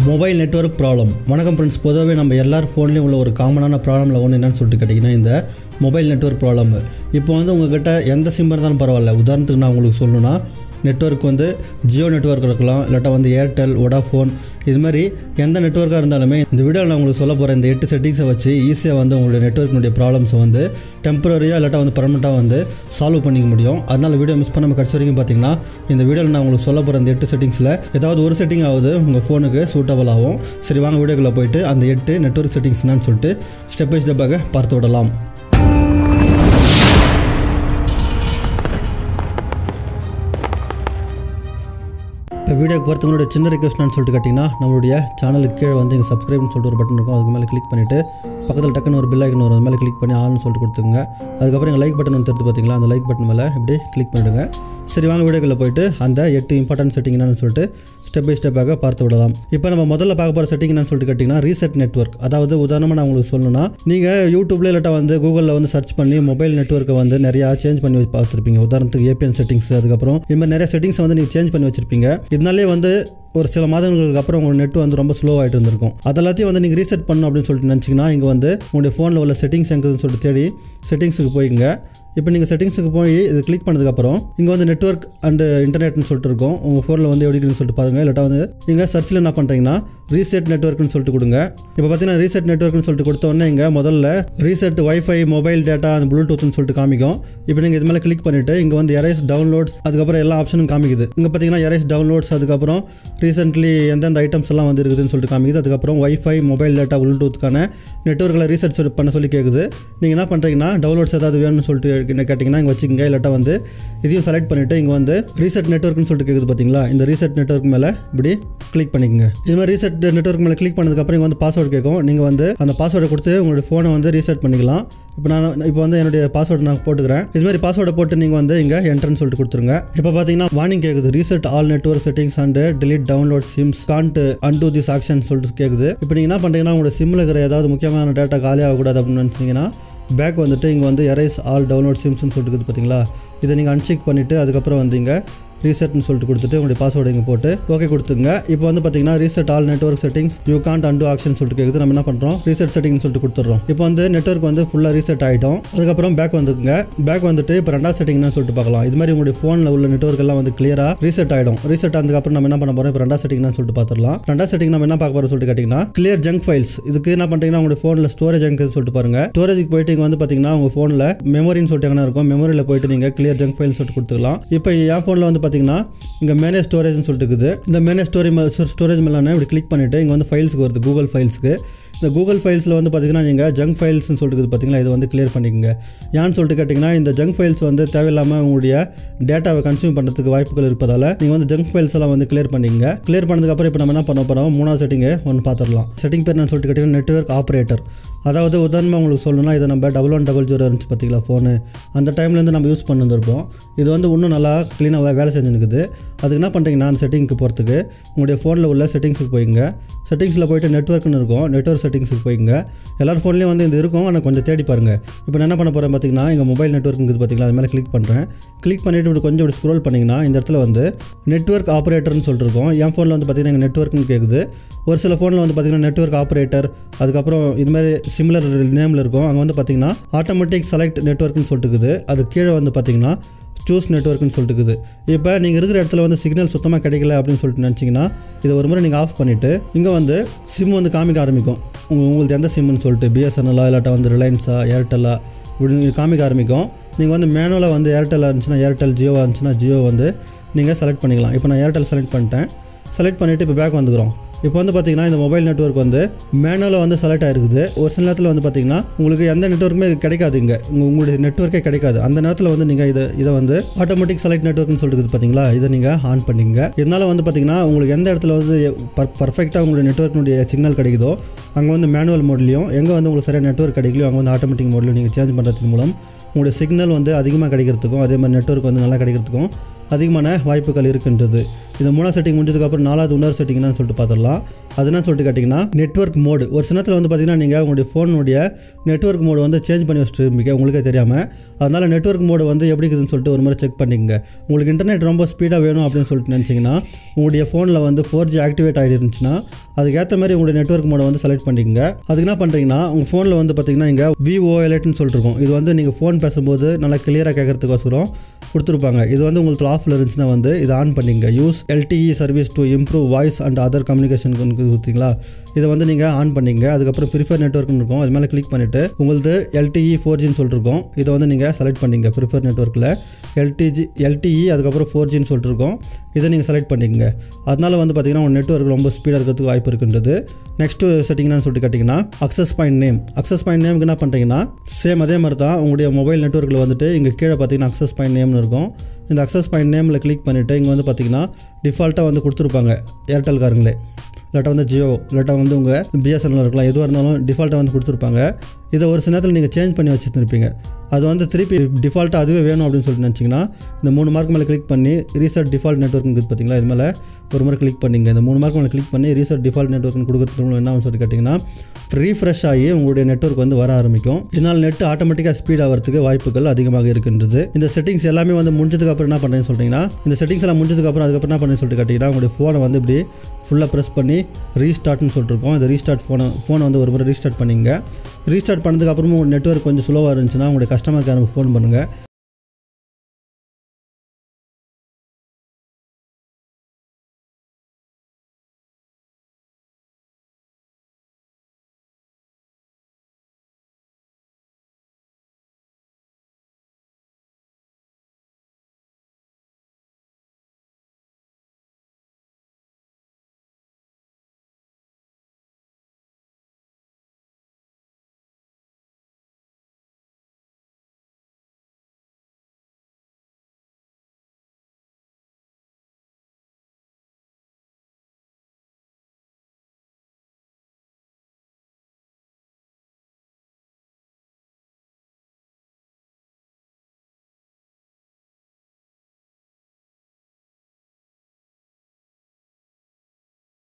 Mobile network problem வணக்கம் friends பொதுவாகவே நம்ம எல்லார் ஃபோன்லேயும் உள்ள ஒரு காமனான ப்ராப்ளமில் ஒன்று என்னென்னு சொல்லிட்டு கேட்டிங்கன்னா இந்த மொபைல் நெட்வொர்க் ப்ராப்ளம் இப்போ வந்து உங்ககிட்ட எந்த சிம் இருந்தாலும் பரவாயில்ல. உதாரணத்துக்கு நான் உங்களுக்கு சொல்லணும்னா நெட்வொர்க் வந்து ஜியோ நெட்வொர்க் இருக்கலாம் இல்லாட்டா வந்து ஏர்டெல் வோடாஃபோன் இது மாதிரி எந்த நெட்வொர்க்காக இருந்தாலுமே இந்த வீடியோவில் நான் உங்களுக்கு சொல்ல போகிற இந்த எட்டு செட்டிங்ஸை வச்சு ஈஸியாக வந்து உங்களுடைய நெட்வொர்க்கினுடைய ப்ராப்ளம்ஸை வந்து டெம்பரரியாக இல்லாட்டா வந்து பர்மனெண்ட்டாக வந்து சால்வ் பண்ணிக்க முடியும். அதனால் வீடியோ மிஸ் பண்ணாமல் கடைசி வரைக்கும் பார்த்தீங்கன்னா இந்த வீடியோவில் நான் உங்களுக்கு சொல்ல போகிற இந்த எட்டு செட்டிங்ஸில் ஏதாவது ஒரு செட்டிங் ஆகுது உங்கள் ஃபோனுக்கு சூட்டபிள் ஆகும். சரி வாங்க வீடியோக்குள்ளே போயிட்டு அந்த எட்டு நெட்வொர்க் செட்டிங்ஸ் என்னன்னு சொல்லிட்டு ஸ்டெப் பை ஸ்டெப்பாக பார்த்து விடலாம். இப்போ வீடியோக்கு போகிறதுக்கு முன்னாடி சின்ன ரெக்வஸ்ட்னு சொல்லிட்டு கேட்டிங்கன்னா நம்மளுடைய சேனலுக்கு கீழே வந்து இங்கே சப்ஸ்கிரைப்னு சொல்லிட்டு ஒரு பட்டன் இருக்கும். அதுக்கு மேலே கிளிக் பண்ணிவிட்டு பக்கத்தில் டக்குன்னு ஒரு பில் ஐக்கன் வரும். அது மேலே கிளிக் பண்ணி ஆல்னு சொல்லிட்டு கொடுத்துங்க அதுக்கப்புறம் எங்கள் லைக் பட்டன் வந்து தெரிஞ்சு பார்த்தீங்களா அந்த லைக் பட்டன் மேலே இப்படி கிளிக் பண்ணிவிடுங்க சரி வாங்க வீடியோக்குள்ளே போயிட்டு அந்த எட்டு இம்பார்ட்டன்ட் செட்டிங் என்னன்னு சொல்லிட்டு ஸ்டெப் பை ஸ்டெப்பாக பார்த்து விடலாம். இப்போ நம்ம முதல்ல பார்க்க போகிற செட்டிங் என்னன்னு சொல்லிட்டு கேட்டிங்கன்னா ரீசெட் நெட்வொர்க் அதாவது உதாரணமாக நான் உங்களுக்கு சொல்லணும்னா நீங்கள் யூடியூப்ல இல்லாட்டா வந்து கூகுளில் வந்து சர்ச் பண்ணி மொபைல் நெட்வொர்க்கை வந்து நிறையா சேஞ்ச் பண்ணி வச்சு பார்த்துருப்பீங்க. உதாரணத்துக்கு ஏபிஎன் செட்டிங்ஸ் அதுக்கப்புறம் இது மாதிரி நிறைய செட்டிங்ஸ் வந்து நீங்கள் சேஞ்ச் பண்ணி வச்சிருப்பீங்க. இதனாலே வந்து ஒரு சில மாதங்களுக்கு அப்புறம் உங்கள் நெட் வந்து ரொம்ப ஸ்லோவாகிட்டு இருந்திருக்கும். அதெல்லாத்தையும் வந்து நீங்கள் ரீசெட் பண்ணணும் அப்படின்னு சொல்லிட்டு நினச்சிங்கன்னா இங்கே வந்து உங்களுடைய ஃபோனில் உள்ள செட்டிங்ஸ் எங்கன்னு சொல்லிட்டு தேடி செட்டிங்ஸுக்கு போய்ங்க இப்போ நீங்கள் செட்டிங்ஸுக்கு போய் இது கிளிக் பண்ணதுக்கப்புறம் இங்கே வந்து நெட்வொர்க் அண்டு இன்டர்நெட்னு சொல்லிட்டு இருக்கும். உங்கள் ஃபோனில் வந்து எப்படி சொல்லிட்டு பாருங்கள் இல்லாட்டா வந்து நீங்கள் சர்ச்சில் என்ன பண்ணுறீங்கன்னா ரீசெட் நெட்ஒர்க்னு சொல்லிட்டு கொடுங்க. இப்போ பார்த்தீங்கன்னா ரீசெட் நெட்ஒர்க்னு சொல்லிட்டு கொடுத்தோன்னே இங்கே முதல்ல ரீசெட் ஒய்ஃபை மொபைல் டேட்டா அந்த ப்ளூடூத்னு சொல்லிட்டு காமிக்கும். இப்போ நீங்கள் இது மேலே கிளிக் பண்ணிவிட்டு இங்கே வந்து எரேஸ் டவுன்லோட்ஸ் அதுக்கப்புறம் எல்லா ஆப்ஷனும் காமிக்குது. இங்கே பார்த்தீங்கன்னா எரேஸ் டவுன்லோட்ஸ் அதுக்கப்புறம் ரீசெண்ட்லி எந்தெந்த ஐட்டம்ஸ் எல்லாம் வந்து இருக்குதுன்னு சொல்லிட்டு காமிக்குது. அதுக்கப்புறம் ஒய்ஃபை மொபைல் டேட்டா ப்ளூடூத்துக்கான நெட்ஒர்க்கில் ரீசெட் பண்ண சொல்லி கேட்குது நீங்கள் என்ன பண்ணுறீங்கன்னா டவுன்லோட்ஸ் ஏதாவது வேணும்னு சொல்லிட்டு கேட்டிங்கன்னா இங்கே வச்சுக்கோங்க. இல்லாட்டா வந்து இதையும் செலக்ட் பண்ணிவிட்டு இங்கே வந்து ரீசெட் நெட்ஒர்க்னு சொல்லிட்டு கேட்குது பார்த்தீங்களா இந்த ரீசெட் நெட்ஒர்க் மேலே இப்படி கிளிக் பண்ணிக்கங்க. இது மாதிரி ரீசெட் நெட்ஒர்க் மேலே கிளிக் பண்ணதுக்கப்புறம் இங்கே வந்து பாஸ்வேர்டு கேட்கும். நீங்கள் வந்து அந்த பாஸ்வேர்டை கொடுத்து உங்களுடைய ஃபோனை வந்து ரீசெட் பண்ணிக்கலாம். இப்போ நான் இப்போ வந்து என்னுடைய பாஸ்வேர்டு நான் போட்டுக்கிறேன். இது மாதிரி பாஸ்வேர்டை போட்டு நீங்கள் வந்து இங்கே என்ட்ரன்னு சொல்லிட்டு கொடுத்துருங்க. இப்போ பார்த்தீங்கன்னா வார்னிங் கேட்குது reset all network settings and delete download SIMs can't undo this action சொல்லிட்டு கேட்குது இப்போ நீங்கள் என்ன பண்ணுறீங்கன்னா உங்களோட சிம்மில் இருக்கிற ஏதாவது முக்கியமான டேட்டா காலி ஆகக்கூடாது அப்படின்னு நினச்சிங்கன்னா பேக் வந்துட்டு இங்கே வந்து எரேஸ் ஆல் டவுன்லோட் சிம்ஸ்னு சொல்லிட்டு இருக்குது பார்த்தீங்களா? இதை நீங்கள் அன்செக் பண்ணிவிட்டு அதுக்கப்புறம் வந்தீங்க ரீசெட்னு சொல்லிட்டு கொடுத்துட்டு உங்களுடைய பாஸ்வேர்டு இங்கே போட்டு ஓகே கொடுத்துங்க. இப்போ வந்து பார்த்தீங்கன்னா reset all network settings you can't undo action சொல்லிட்டு கேட்குது நம்ம என்ன பண்ணுறோம் ரீசெட் செட்டிங்னு சொல்லிட்டு கொடுத்துட்றோம். இப்போ வந்து நெட்ஒர்க் வந்து ஃபுல்லாக ரீசெட் ஆகிட்டோம் அதுக்கப்புறம் பேக் வந்துங்க பேக் வந்துட்டு இப்போ ரெண்டாவது செட்டிங்னு சொல்லிட்டு பார்க்கலாம். இது மாதிரி உங்களுடைய ஃபோனில் உள்ள நெட்ஒர்க் எல்லாம் வந்து கிளியராக ரீசெட் ஆகிடும் ரீசெட் ஆனதுக்கப்புறம் நம்ம என்ன பண்ண போகிறோம் இப்போ ரெண்டாவது செட்டிங்னு சொல்லிட்டு பார்த்துடலாம். ரெண்டாவது செட்டிங் நம்ம என்ன பார்க்க போகிறோம் சொல்லிட்டு கேட்டிங்கன்னா கிளியர் ஜங்க் ஃபைல்ஸ் இதுக்கு என்ன பண்ணுறீங்கன்னா உங்களுடைய ஃபோனில் ஸ்டோரேஜ் ஜங்க்னு சொல்லிட்டு பாருங்க. ஸ்டோரேஜுக்கு போயிட்டு இங்கே வந்து பார்த்தீங்கன்னா உங்கள் ஃபோனில் மெமரின்னு சொல்லிட்டு எங்கன்னா இருக்கும். மெமரியில் போயிட்டு நீங்கள் கிளியர் ஜங்க் ஃபைல்னு சொல்லிட்டு கொடுத்துக்கலாம். இப்போ என் ஃபோனில் வந்து பார்த்தீங்கன்னா இங்கே மேனேஜ் ஸ்டோரேஜ்னு சொல்லிட்டு இருக்குது. இந்த மேனேஜ் ஸ்டோரி ஸ்டோரேஜ் மேலே இப்படி கிளிக் பண்ணிவிட்டு இங்கே வந்து ஃபைல்ஸுக்கு வருது கூகுள் ஃபைல்ஸ்க்கு இந்த கூகுள் ஃபைல்ஸில் வந்து பார்த்தீங்கன்னா நீங்கள் ஜங்க் ஃபைல்ஸ்னு சொல்லிட்டு இருக்குது இதை இது வந்து கிளியர் பண்ணிக்கோங்க. ஏன்னு சொல்லிட்டு கேட்டிங்கன்னா இந்த ஜங்க் ஃபைல்ஸ் வந்து தேவையில்லாமல் உங்களுடைய டேட்டாவை கன்சியூம் பண்ணுறதுக்கு வாய்ப்புகள் இருப்பதால் நீங்கள் வந்து ஜங்க் ஃபைல்ஸ் எல்லாம் வந்து கிளியர் பண்ணிக்கங்க. கிளியர் பண்ணதுக்கப்புறம் இப்போ நம்ம என்ன பண்ண போகிறோம் மூணாவது செட்டிங்கை ஒன்று பார்த்துடலாம் செட்டிங் பேர் என்ன சொல்லிட்டு கேட்டிங்கன்னா நெட்ஒர்க் ஆப்ரேட்டர் அதாவது உதாரணமாக உங்களுக்கு சொல்லணும்னா இதை நம்ம டபுள் ஒன் டபுள் ஜீரோ இருந்துச்சு பார்த்தீங்களா ஃபோனு அந்த டைம்லேருந்து நம்ம யூஸ் பண்ணிருந்துருப்போம். இது வந்து இன்னும் நல்லா க்ளீனாக வேலை செஞ்சுருக்குது அதுக்கு என்ன பண்ணுறீங்கன்னா அந்த செட்டிங்க்கு போகிறதுக்கு உங்களுடைய ஃபோனில் உள்ள செட்டிங்ஸுக்கு போய்ங்க செட்டிங்ஸில் போயிட்டு நெட்ஒர்க்னு இருக்கும். நெட்ஒர்க் செட்டிங்ஸுக்கு போய்ங்க எல்லார் ஃபோன்லேயும் வந்து இது இருக்கும். ஆனால் கொஞ்சம் தேடி பாருங்கள் இப்போ என்ன பண்ண போகிறேன் பார்த்தீங்கன்னா எங்கள் மொபைல் நெட்ஒர்க்குங்கிறது பார்த்தீங்களா அது மேலே கிளிக் பண்ணுறேன் கிளிக் பண்ணிவிட்டு இப்படி கொஞ்சம் இப்படி ஸ்க்ரோல் பண்ணிங்கன்னா இந்த இடத்துல வந்து நெட்ஒர்க் ஆப்ரேட்டர்னு சொல்லிருக்கோம் என் ஃபோனில் வந்து பார்த்தீங்கன்னா எங்கள் நெட்ஒர்க்னு கேட்குது ஒரு சில ஃபோனில் வந்து பார்த்தீங்கன்னா நெட்ஒர்க் ஆப்ரேட்டர் அதுக்கப்புறம் இதுமாதிரி சிமிலர் நேமில் இருக்கும். அங்கே வந்து பார்த்தீங்கன்னா ஆட்டோமேட்டிக் செலக்ட் நெட்ஒர்க்னு சொல்லிட்டு இருக்குது. அது கீழே வந்து பார்த்தீங்கன்னா சூஸ் நெட்ஒர்க்னு சொல்லிட்டு இருக்குது இப்போ நீங்கள் இருக்கிற இடத்துல வந்து சிக்னல் சுத்தமாக கிடைக்கல அப்படின்னு சொல்லிட்டு நினச்சிங்கன்னா இதை ஒரு முறை நீங்கள் ஆஃப் பண்ணிவிட்டு இங்கே வந்து சிம் வந்து காமிக்க ஆரம்பிக்கும். உங்கள் உங்களுக்கு எந்த சிம்னு சொல்லிட்டு பிஎஸ்என்எல்லா இல்லாட்டா வந்து ரிலையன்ஸா ஏர்டெல்லா இப்படி காமிக்க ஆரம்பிக்கும். நீங்கள் வந்து மேனுவலாக வந்து ஏர்டெல்லாக இருந்துச்சுன்னா ஏர்டெல் ஜியோவாக இருந்துச்சுன்னா ஜியோ வந்து நீங்கள் செலக்ட் பண்ணிக்கலாம். இப்போ நான் ஏர்டெல் செலக்ட் பண்ணிட்டேன். செலக்ட் பண்ணிவிட்டு இப்போ பேக் வந்துக்கிறோம். இப்போ வந்து பார்த்தீங்கன்னா இந்த மொபைல் நெட்ஒர்க் வந்து மேனுவலாக வந்து செலக்ட் ஆயிருக்குது. ஒரு சில நேரத்தில் வந்து பார்த்தீங்கன்னா உங்களுக்கு எந்த நெட்ஒர்க்குமே கிடைக்காது இங்கே. உங்கள் உங்களுடைய நெட்ஒர்க்கே கிடைக்காது. அந்த நேரத்தில் வந்து நீங்கள் இதை இதை வந்து ஆட்டோமேட்டிக் செலக்ட் நெட்ஒர்க்னு சொல்லிட்டு பார்த்தீங்களா இதை நீங்கள் ஆன் பண்ணிங்க. இதனால் வந்து பார்த்தீங்கன்னா உங்களுக்கு எந்த இடத்துல வந்து பர்ஃபெக்டாக உங்களுடைய நெட்ஒர்க்கினுடைய சிக்னல் கிடைக்குதோ அங்கே வந்து மேனுவல் மோட்லையும் எங்கே வந்து உங்களுக்கு சரியாக நெட்ஒர்க் கிடைக்கலையோ அங்கே வந்து ஆட்டோமேட்டிக் மோட்லையும் நீங்கள் சேஞ்ச் பண்ணுறதுக்கு மூலம் உங்களுடைய சிக்னல் வந்து அதிகமாக கிடைக்கிறதுக்கும் அதே மாதிரி நெட்வொர்க் வந்து நல்லா கிடைக்கிறதுக்கும் அதிகமான வாய்ப்புகள் இருக்கின்றது. இந்த மூணாவது செட்டிங் முடிஞ்சதுக்கப்புறம் நாலாவது இன்னொரு செட்டிங் என்னன்னு சொல்லிட்டு பார்த்துடலாம். அது என்ன சொல்லிட்டு கேட்டிங்கன்னா நெட்வொர்க் மோடு ஒரு சின்னத்தில் வந்து பார்த்தீங்கன்னா நீங்கள் உங்களுடைய ஃபோனுடைய நெட்வொர்க் மோடு வந்து சேஞ்ச் பண்ணி வச்சுட்டு இருப்பீங்க உங்களுக்கே தெரியாமல் அதனால் நெட்வொர்க் மோடு வந்து எப்படி இருக்குதுன்னு சொல்லிட்டு ஒரு முறை செக் பண்ணிக்கங்க. உங்களுக்கு இன்டர்நெட் ரொம்ப ஸ்பீடாக வேணும் அப்படின்னு சொல்லிட்டு நினச்சிங்கன்னா உங்களுடைய ஃபோனில் வந்து ஃபோர் ஜி ஆக்டிவேட் ஆகிருந்துச்சுன்னா அதுக்கேற்ற மாதிரி உங்களுடைய நெட்வொர்க் மோடை வந்து செலக்ட் பண்ணிக்கங்க. அதுக்கு என்ன பண்ணுறீங்கன்னா உங்கள் ஃபோனில் வந்து பார்த்தீங்கன்னா இங்கே விஓஎல்எட்னு சொல்லிருக்கோம் இது வந்து நீங்கள் ஃபோன் பேசும்போது நல்லா கிளியராக கேட்குறதுக்கோசரம் கொடுத்துருப்பாங்க. இது வந்து உங்களுக்கு ஆஃபில் இருந்துச்சுன்னா வந்து இதை ஆன் பண்ணிங்க. Use LTE service to improve voice and other communication கொடுத்தீங்களா? இதை வந்து நீங்கள் ஆன் பண்ணிங்க. அதுக்கப்புறம் ப்ரிஃபர் நெட்ஒர்க்னு இருக்கும். அது மேலே கிளிக் பண்ணிவிட்டு உங்களது எல்டிஇ ஃபோர் ஜின்னு சொல்லிருக்கோம். இதை வந்து நீங்கள் செலக்ட் பண்ணிங்க ப்ரிஃபர் நெட்ஒர்க்கில் எல்டிஜி எல்டிஇ அதுக்கப்புறம் ஃபோர் ஜின்னு சொல்லிருக்கோம் இதை நீங்கள் செலக்ட் பண்ணிக்கங்க. அதனால் வந்து பார்த்தீங்கன்னா உங்கள் நெட்ஒர்க் ரொம்ப ஸ்பீடாக இருக்கிறதுக்கு வாய்ப்பு இருக்கின்றது. நெக்ஸ்ட்டு செட்டிங் என்னன்னு சொல்லிட்டு கேட்டிங்கன்னா access point name access point நேமுக்கு என்ன பண்ணுறீங்கன்னா சேம் அதே மாதிரி தான் உங்களுடைய மொபைல் நெட்ஒர்க்கில் வந்துட்டு இங்கே கீழே பார்த்தீங்கன்னா அக்சஸ் பாயிண்ட் நேம்னு இருக்கும். இந்த அக்சஸ் பாயிண்ட் நேமில் கிளிக் பண்ணிவிட்டு இங்கே வந்து பார்த்தீங்கன்னா டிஃபால்ட்டாக வந்து கொடுத்துருப்பாங்க ஏர்டெல்காரங்களே இல்லாட்டா வந்து ஜியோ இல்லாட்டா வந்து உங்கள் பிஎஸ்என்எல் இருக்கலாம். எதுவாக இருந்தாலும் டிஃபால்ட்டாக வந்து கொடுத்துருப்பாங்க. இதை ஒரு சில நேரத்தில் நீங்கள் சேஞ்ச் பண்ணி வச்சுருந்துருப்பீங்க அது வந்து திருப்பி டிஃபால்ட்டாக அதுவே வேணும் அப்படின்னு சொல்லிட்டு நினச்சிங்கன்னா இந்த மூணு மார்க் மேலே கிளிக் பண்ணி ரீசெட் டிஃபால்ட் நெட்ஒர்க் பார்த்தீங்களா இது மேலே ஒரு முறை கிளிக் பண்ணிங்க. இந்த மூணு மார்க் மேலே கிளிக் பண்ணி ரீசெட் டிஃபால்ட் நெட்ஒர்க்னு கொடுக்குறது மூலம் என்ன சொல்லி கேட்டிங்கன்னா ரீஃப்ரெஷ் ஆகி உங்களுடைய நெட்ஒர்க் வந்து வர ஆரம்பிக்கும். இதனால் நெட் ஆட்டோமேட்டிக்காக ஸ்பீட் ஆகிறதுக்கு வாய்ப்புகள் அதிகமாக இருக்கின்றது. இந்த செட்டிங்ஸ் எல்லாமே வந்து முடிஞ்சதுக்கு அப்புறம் என்ன பண்ணுறேன்னு சொல்லிட்டிங்கன்னா இந்த செட்டிங்ஸ் எல்லாம் முடிஞ்சதுக்கு அப்புறம் அதுக்கப்புறம் என்ன பண்ணுன்னு சொல்லிட்டு கேட்டிங்கன்னா உங்களுடைய ஃபோனை வந்து இப்படி ஃபுல்லாக ப்ரெஸ் பண்ணி ரீஸ்டார்ட்னு சொல்லிருக்கோம் இந்த ரீஸ்டார்ட் ஃபோனை ஃபோனை வந்து ஒரு முறை ரீஸ்டார்ட் பண்ணிங்க. ரீஸ்டார்ட் பண்ணதுக்கு அப்புறமும் நெட்ஒர்க் கொஞ்சம் ஸ்லோவாக இருந்துச்சுன்னா உங்களுடைய கஸ்டமர் கேருக்கு ஃபோன் பண்ணுங்கள்